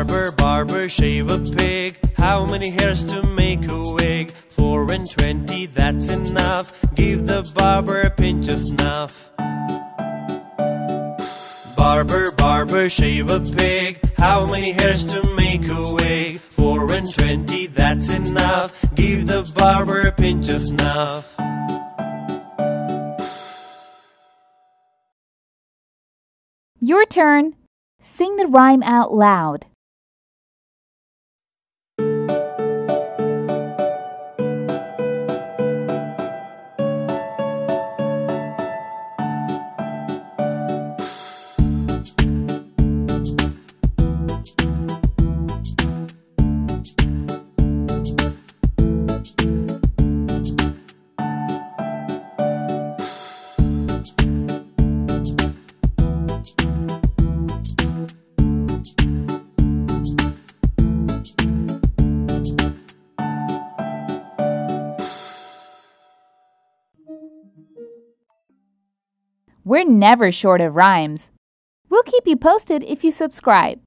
Barber, barber, shave a pig. How many hairs to make a wig? Four and twenty, that's enough. Give the barber a pinch of snuff. Barber, barber, shave a pig. How many hairs to make a wig? Four and twenty, that's enough. Give the barber a pinch of snuff. Your turn. Sing the rhyme out loud. We're never short of rhymes. We'll keep you posted if you subscribe.